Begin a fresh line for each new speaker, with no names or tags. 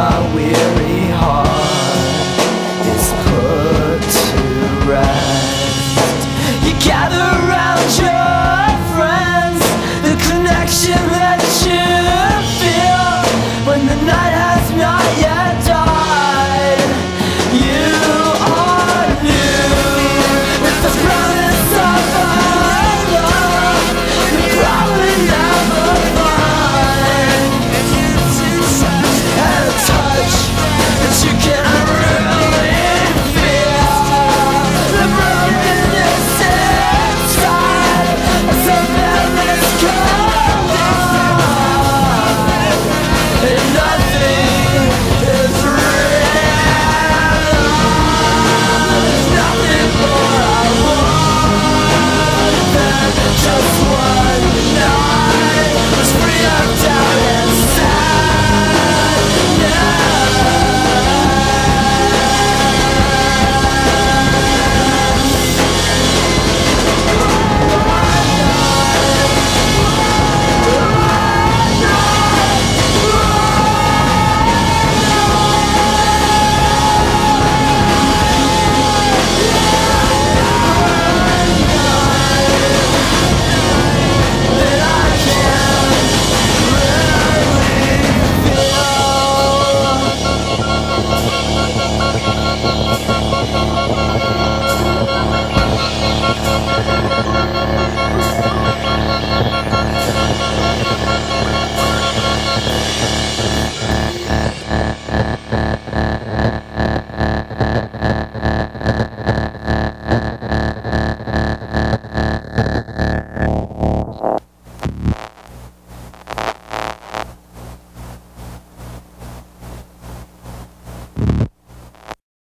I will.